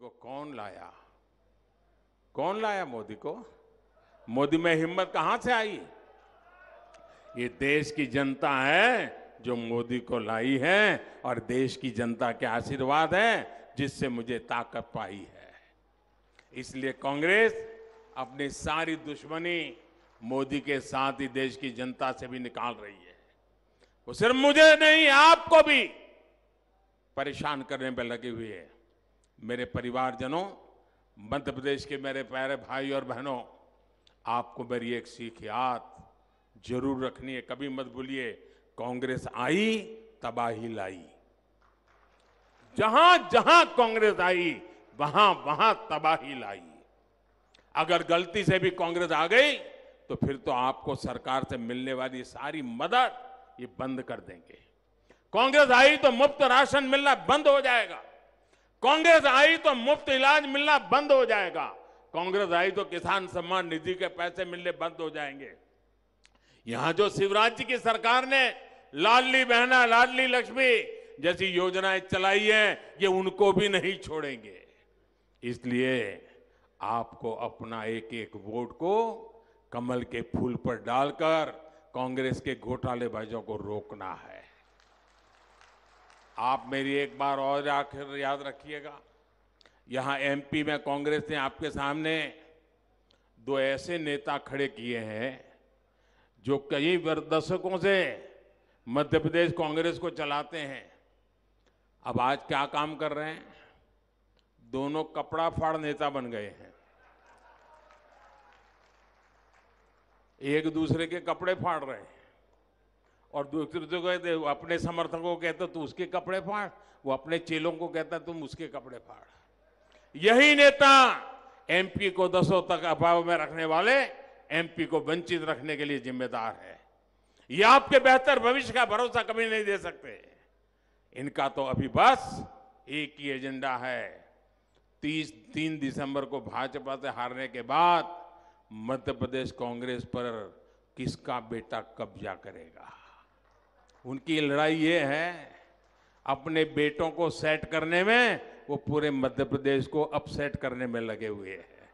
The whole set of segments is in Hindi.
को कौन लाया? कौन लाया मोदी को? मोदी में हिम्मत कहाँ से आई? ये देश की जनता है जो मोदी को लाई है और देश की जनता के आशीर्वाद है, जिससे मुझे ताकत पाई है। इसलिए कांग्रेस अपनी सारी दुश्मनी मोदी के साथ ही देश की जनता से भी निकाल रही है। वो सिर्फ़ मुझे नहीं, आपको भी परेशान करने पर लगी हुई है। मेरे परिवारजनों, मध्य प्रदेश के मेरे प्यारे भाई और बहनों, आपको मेरी एक सीख याद ज़रूर रखनी है। कभी मत भूलिए, कांग्रेस आई, तबाही लाई। जहाँ जहाँ कांग्रेस आई, वहाँ वहाँ तबाही लाई। अगर गलती से भी कांग्रेस आ गई तो फिर तो आपको सरकार से मिलने वाली सारी मदद ये बंद कर देंगे। कांग्रेस आई तो मुफ़्त राशन मिलना बंद हो जाएगा। कांग्रेस आई तो मुफ़्त इलाज मिलना बंद हो जाएगा। कांग्रेस आई तो किसान सम्मान निधि के पैसे मिलने बंद हो जाएँगे। यहाँ जो शिवराज जी की सरकार ने, लाडली बहना, लाडली लक्ष्मी जैसी योजनाएँ चलाई हैं, ये उनको भी नहीं छोड़ेंगे। इसलिए आपको अपना एक एक वोट को कमल के फूल पर डालकर कांग्रेस के घोटालेबाजों को रोकना है। आप मेरी एक बार और आखिर याद रखिएगा। यहाँ एमपी में कांग्रेस ने आपके सामने दो ऐसे नेता खड़े किए हैं जो कई दशकों से मध्य प्रदेश कांग्रेस को चलाते हैं। अब आज क्या काम कर रहे हैं? दोनों कपड़ा फाड़ नेता बन गए हैं। एक दूसरे के कपड़े फाड़ रहे हैं। और दूसरे को कहते अपने समर्थकों को कहते तू उसके कपड़े फाड़। वो अपने चेलों को कहता तुम उसके कपड़े फाड़। यही नेता एमपी को दसों तक अभाव में रखने वाले एमपी को वंचित रखने के लिए जिम्मेदार है। ये आपके बेहतर भविष्य का भरोसा कभी नहीं दे सकते। इनका तो अभी बस एक ही एजेंडा है। तीस तीन दिसंबर को भाजपा से हारने के बाद मध्य प्रदेश कांग्रेस पर किसका बेटा कब्जा करेगा? उनकी लड़ाई ये है, अपने बेटों को सेट करने में, वो पूरे मध्य प्रदेश को अपसेट करने में लगे हुए हैं।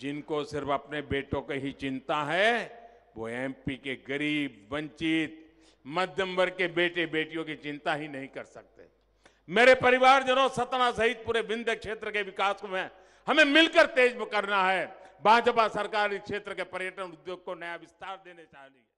जिनको सिर्फ़ अपने बेटों की ही चिंता है, वो एमपी के गरीब, वंचित, मध्यम वर्ग के बेटे, बेटियों की चिंता ही नहीं कर सकते। मेरे परिवारजनों, सतना सहित पूरे विंध्य क्षेत्र के विकास में हमें मिलकर तेज करना है। भाजपा सरकार इस क्षेत्र के पर्यटन उद्योग को नया विस्तार देने चाह रही है।